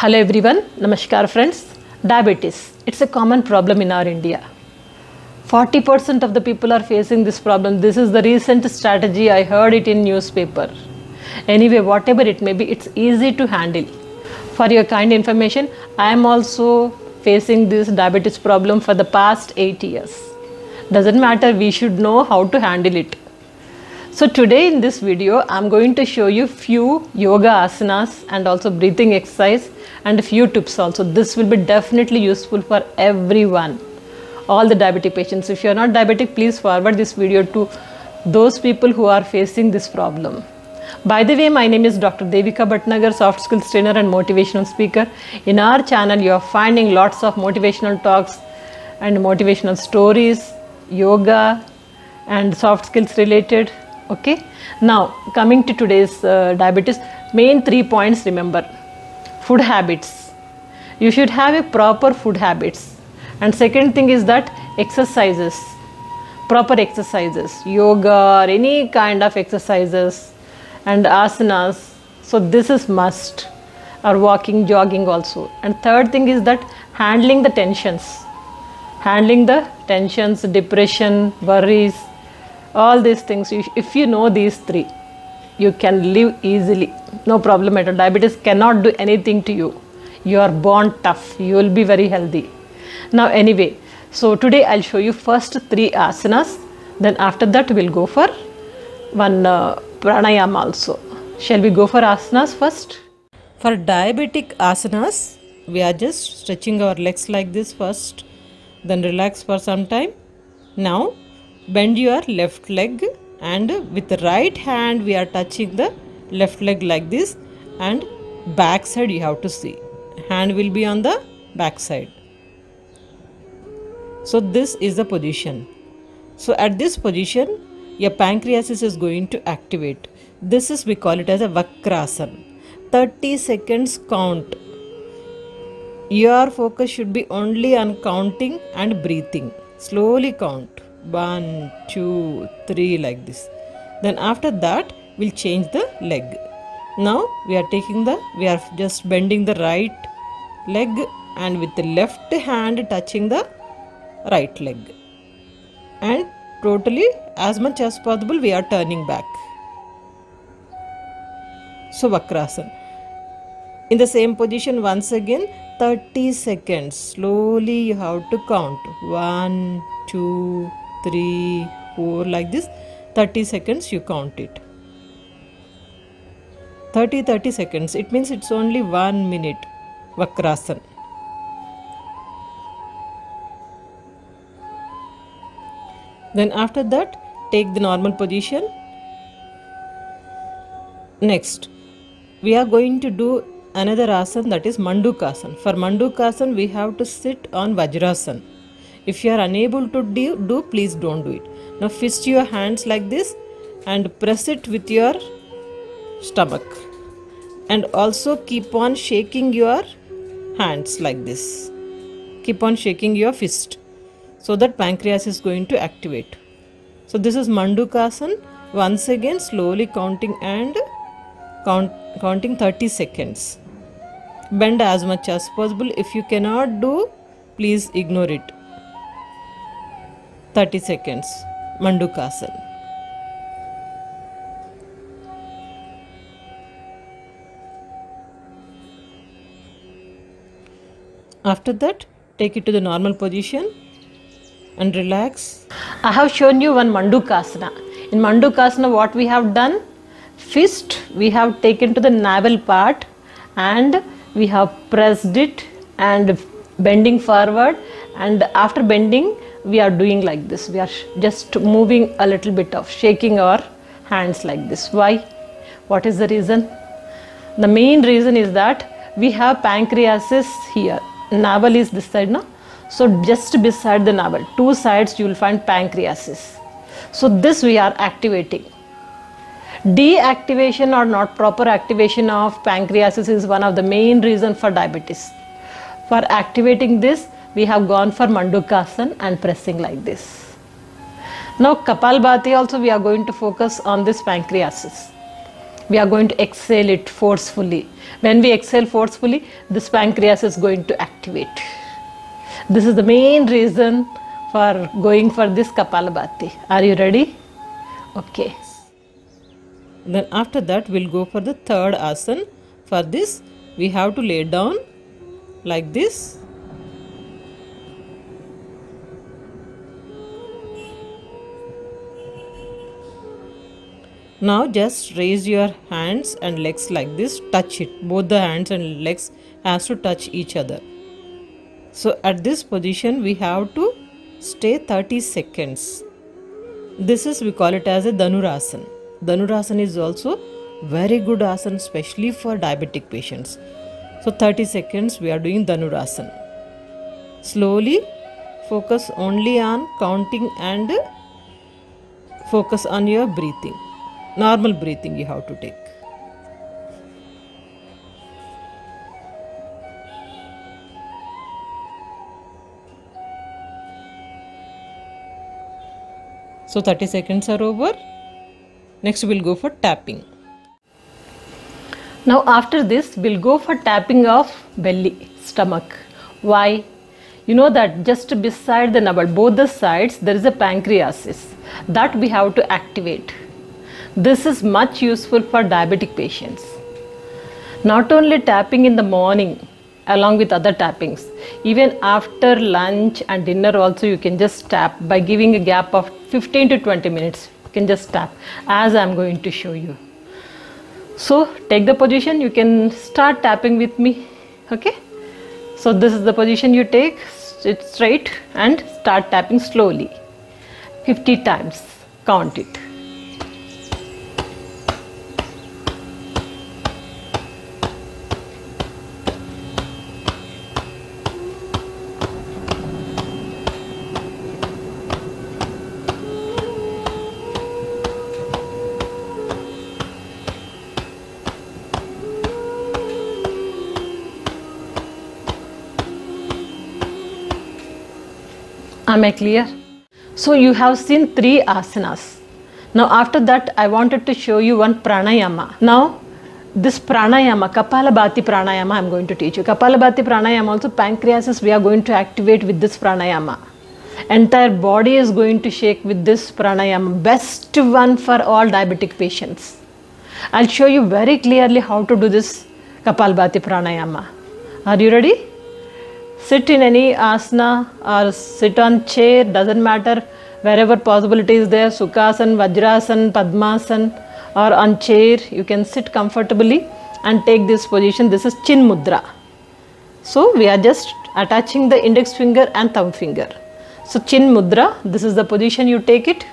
Hello everyone, Namaskar friends. Diabetes, it's a common problem in our India. 40% of the people are facing this problem. This is the recent strategy, I heard it in newspaper. Anyway, whatever it may be, it's easy to handle. For your kind information, I am also facing this diabetes problem for the past 8 years. Doesn't matter, we should know how to handle it. So today in this video, I'm going to show you few yoga asanas and also breathing exercise and a few tips also. This will be definitely useful for everyone, all the diabetic patients. If you are not diabetic, please forward this video to those people who are facing this problem. By the way, my name is Dr. Devika Bhatnagar, soft skills trainer and motivational speaker. In our channel, you are finding lots of motivational talks and motivational stories, yoga, and soft skills related. Okay. Now, coming to today's uh, diabetes, main three points remember food habits. You should have a proper food habits. And second thing is that exercises, proper exercises, yoga or any kind of exercises and asanas. So this is must or walking, jogging also. And third thing is that handling the tensions, handling the tensions, depression, worries, all these things. You, if you know these three, you can live easily, no problem at all. Diabetes cannot do anything to you. You are born tough. You will be very healthy. Now, anyway, so today I'll show you first three asanas. Then after that we'll go for one uh, pranayama also. Shall we go for asanas first? For diabetic asanas, we are just stretching our legs like this first, then relax for some time. Now, bend your left leg and with right hand we are touching the left leg like this and back side you have to see. Hand will be on the back side. So this is the position. So at this position, your pancreas is going to activate. This is we call it as a Vakrasana. 30 seconds count. Your focus should be only on counting and breathing. Slowly count. One, two, three, like this. Then after that, we'll change the leg. Now we are taking the, we are just bending the right leg and with the left hand touching the right leg. And totally as much as possible we are turning back. So vakrasana in the same position once again 30 seconds. Slowly you have to count. 1 2 3 4 like this 30 seconds you count it. 30 30 seconds. It means it's only 1 minute vakrasana then after that take the normal position. Next we are going to do another asana that is mandukasana for mandukasana we have to sit on vajrasana if you are unable to do, do please don't do it now fist your hands like this and press it with your stomach and also keep on shaking your hands like this keep on shaking your fist so that pancreas is going to activate. So this is Mandukasana. Once again slowly counting and count, counting 30 seconds. Bend as much as possible. If you cannot do, please ignore it. 30 seconds. Mandukasana. After that, take it to the normal position and relax. I have shown you one Mandukasana. In Mandukasana, what we have done? Fist we have taken to the navel part and we have pressed it and bending forward and after bending we are doing like this. We are just moving a little bit of shaking our hands like this. Why? What is the reason? The main reason is that we have pancreases here. Navel is this side now so just beside the navel, two sides you will find pancreases. So this we are activating. Deactivation or not proper activation of pancreases is one of the main reason for diabetes. For activating this, we have gone for Mandukasana and pressing like this. Now Kapalbhati also we are going to focus on this pancreases. we are going to exhale it forcefully. When we exhale forcefully, this pancreas is going to activate. This is the main reason for going for this Kapalabhati. Are you ready? Okay. Then after that, we'll go for the third asana. For this, we have to lay down like this Now just raise your hands and legs like this, touch it. Both the hands and legs has to touch each other. So at this position we have to stay 30 seconds. This is we call it as a Dhanurasana. Dhanurasana is also very good asana especially for diabetic patients. So 30 seconds we are doing Dhanurasana. Slowly focus only on counting and focus on your breathing normal breathing you have to take. So 30 seconds are over. Next we'll go for tapping. Now after this we'll go for tapping of belly, stomach. Why? You know that just beside the navel, both the sides, there is a pancreases that we have to activate. This is much useful for diabetic patients. Not only tapping in the morning along with other tappings, even after lunch and dinner also you can just tap by giving a gap of 15 to 20 minutes. You can just tap as I am going to show you. So take the position, you can start tapping with me. Okay. So this is the position you take, sit straight and start tapping slowly. 50 times, count it. Am I clear? So you have seen three asanas. Now after that I wanted to show you one pranayama. Now this pranayama, Kapalabhati pranayama I am going to teach you. Kapalabhati pranayama also pancreases we are going to activate with this pranayama. Entire body is going to shake with this pranayama. Best one for all diabetic patients. I'll show you very clearly how to do this Kapalabhati pranayama. Are you ready? Sit in any asana or sit on chair doesn't matter. Wherever possibility is there sukhasan vajrasan padmasan or on chair you can sit comfortably and take this position. This is chin mudra. So we are just attaching the index finger and thumb finger. So chin mudra this is the position you take it.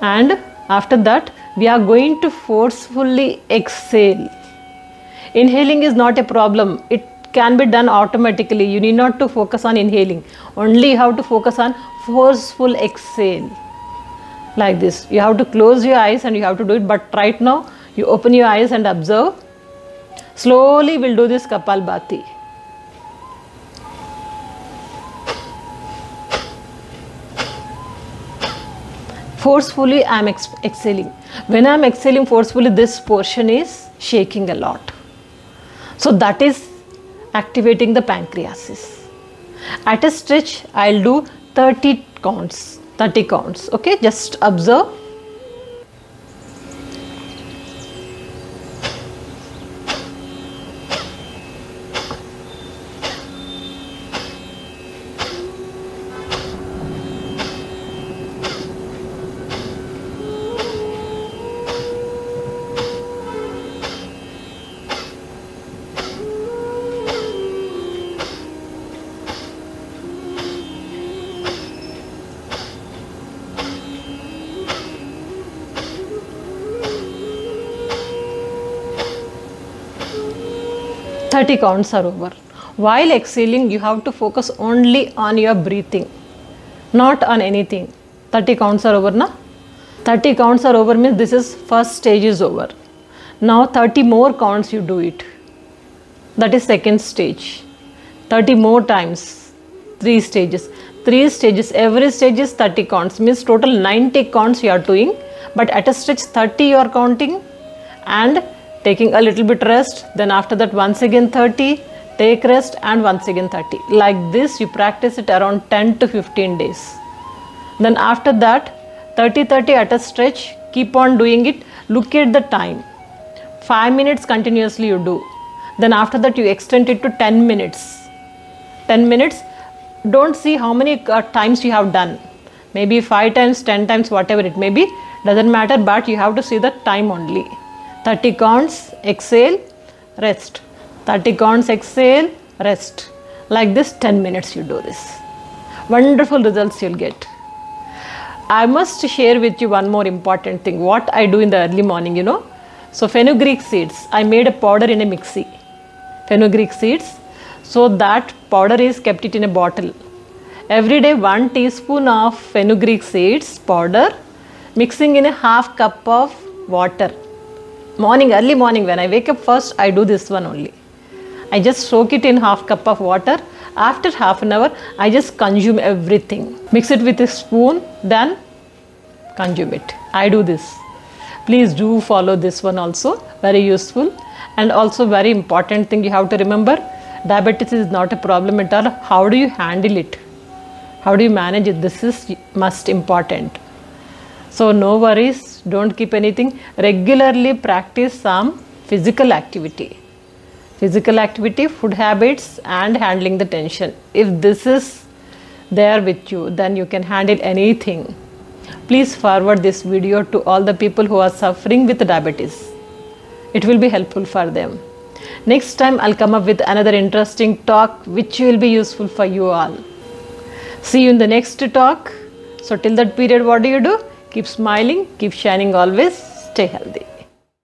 And after that we are going to forcefully exhale. Inhaling is not a problem. It can be done automatically. You need not to focus on inhaling. Only you have to focus on forceful exhale. Like this. You have to close your eyes and you have to do it. But right now, you open your eyes and observe. Slowly we'll do this Kapalbhati. Forcefully I am ex exhaling. When I am exhaling forcefully, this portion is shaking a lot. So that is activating the pancreases. At a stretch, I'll do 30 counts, 30 counts. Okay, just observe 30 counts are over. While exhaling, you have to focus only on your breathing, not on anything. 30 counts are over now. 30 counts are over means this is first stage is over. Now 30 more counts you do it. That is second stage. 30 more times. Three stages. Three stages. Every stage is 30 counts. Means total 90 counts you are doing. But at a stretch 30 you are counting and taking a little bit rest then after that once again 30 take rest and once again 30 like this you practice it around 10 to 15 days. Then after that 30 30 at a stretch keep on doing it. Look at the time. 5 minutes continuously you do. Then after that you extend it to 10 minutes. 10 minutes don't see how many uh, times you have done. Maybe 5 times 10 times whatever it may be doesn't matter but you have to see the time only 30 counts exhale rest. 30 counts exhale rest. Like this 10 minutes you do this. Wonderful results you'll get. I must share with you one more important thing what i do in the early morning you know. So fenugreek seeds i made a powder in a mixie. Fenugreek seeds. So that powder is kept it in a bottle. Every day 1 teaspoon of fenugreek seeds powder mixing in a half cup of water morning early morning when i wake up first i do this one only. I just soak it in half cup of water. After half an hour i just consume everything. Mix it with a spoon then consume it. I do this. Please do follow this one also. Very useful. And also very important thing you have to remember diabetes is not a problem at all. How do you handle it? How do you manage it? This is must important. So no worries don't keep anything. Regularly practice some physical activity. Physical activity food habits and handling the tension. If this is there with you then you can handle anything. Please forward this video to all the people who are suffering with diabetes. It will be helpful for them. Next time i'll come up with another interesting talk which will be useful for you all. See you in the next talk. So till that period what do you do keep smiling keep shining always stay healthy